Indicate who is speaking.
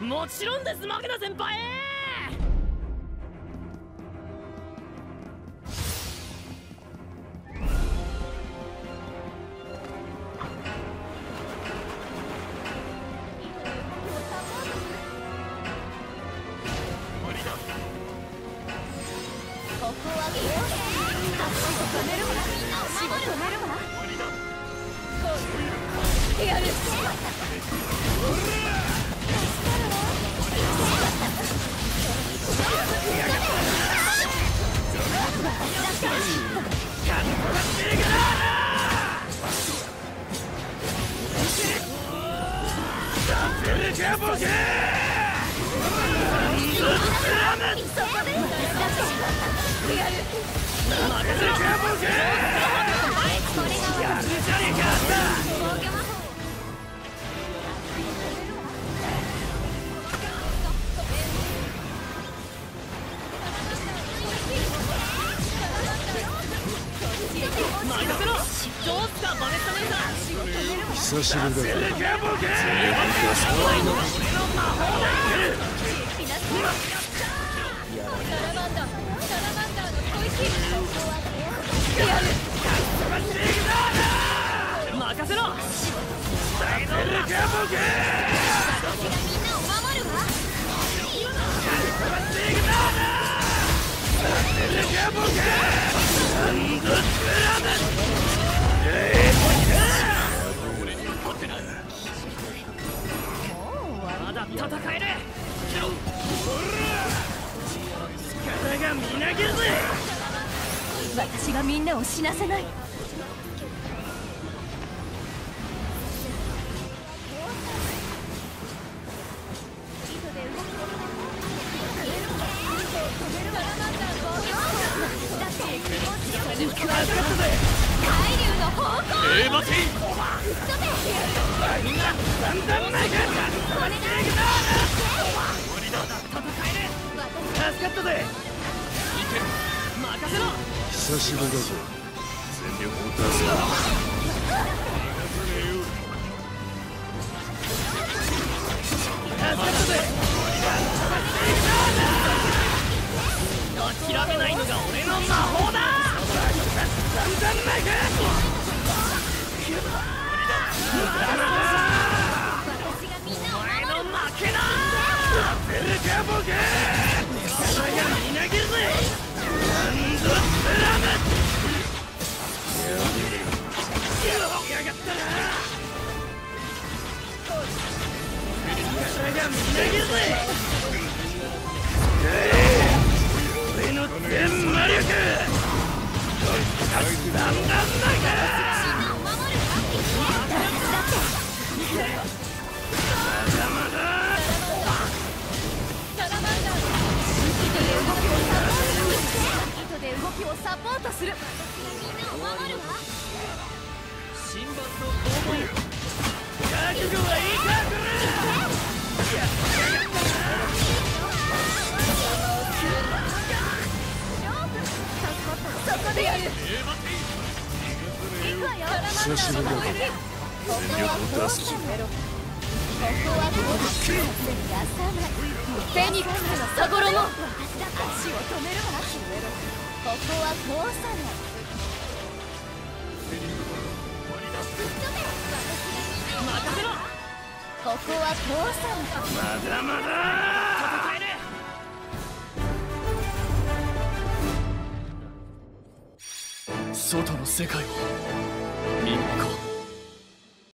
Speaker 1: もちろんですマグナ先輩！
Speaker 2: ここは足を止めるわ足を止めるわやる
Speaker 1: 任せろどうすかバネッタ姉さん
Speaker 3: 久しぶりだぜ
Speaker 2: サラマンダーサラマンダーの
Speaker 1: 任せろまだ戦える。力がみなぎるぜ。
Speaker 2: 私がみんなを死なせない。海
Speaker 3: 久しぶりだぜ全力を出すな
Speaker 1: 俺の全魔力。だんだんだ
Speaker 2: サこでやる行くわよ
Speaker 3: 久しぶりだぜ
Speaker 2: ここはこうしてここはこうしてフェニックスのサゴロモ足を止めるわここはこうさない。ここは
Speaker 1: まだまだ戦える外の世界を。見に行こう